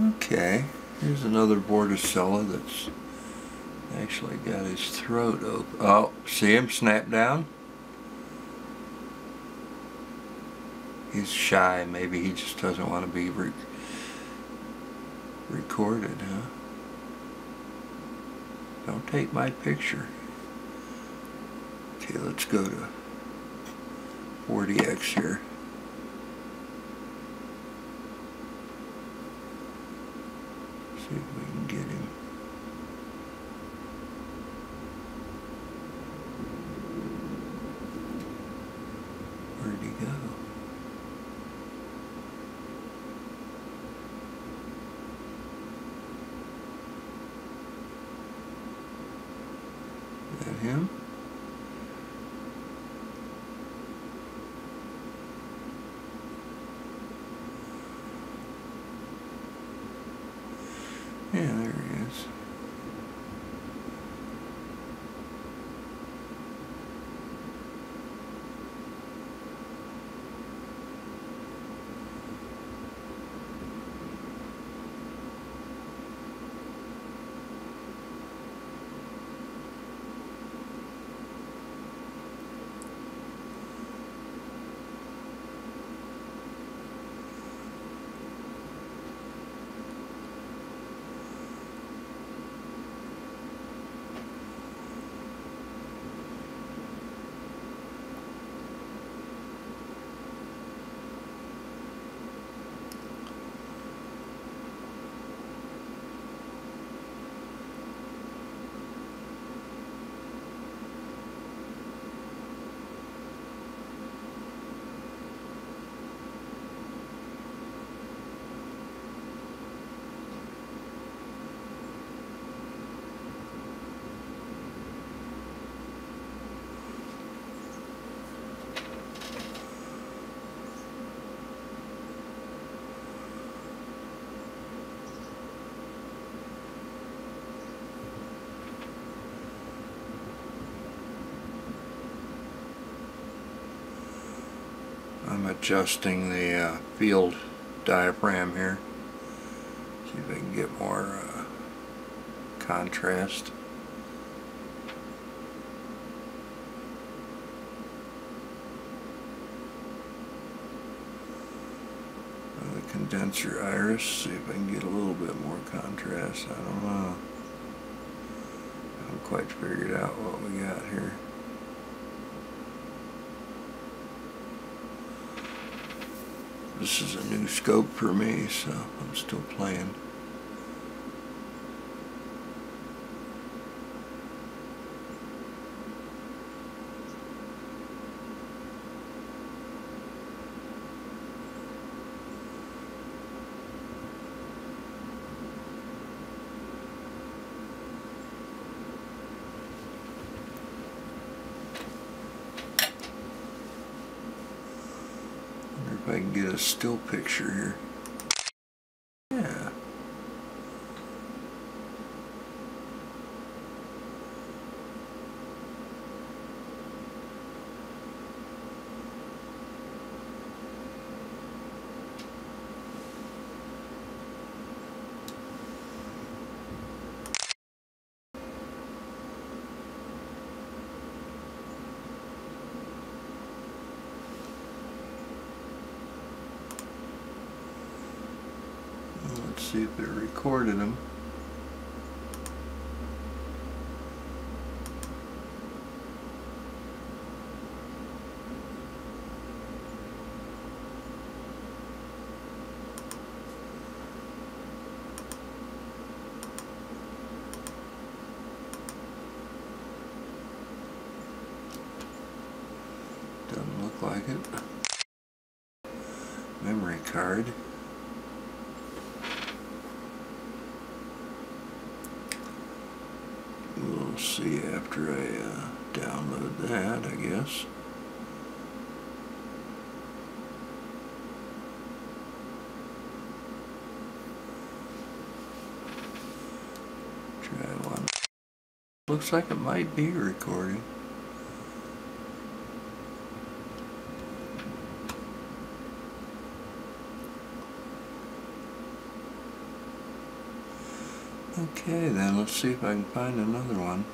Okay, here's another Vorticella that's actually got his throat open. Oh, see him snap down? He's shy. Maybe he just doesn't want to be re recorded, huh? Don't take my picture. Okay, let's go to 40x here. See if we can get him. Where'd he go? Is that him? Yeah, there he is. I'm adjusting the uh, field diaphragm here. See if I can get more uh, contrast. Uh, the condenser iris, see if I can get a little bit more contrast. I don't know. I haven't quite figured out what we got here. This is a new scope for me, so I'm still playing. If I can get a still picture here. Yeah. Let's see if it recorded them. Doesn't look like it. Memory card. See after I uh, download that, I guess. Try one. Looks like it might be recording. Okay, then let's see if I can find another one.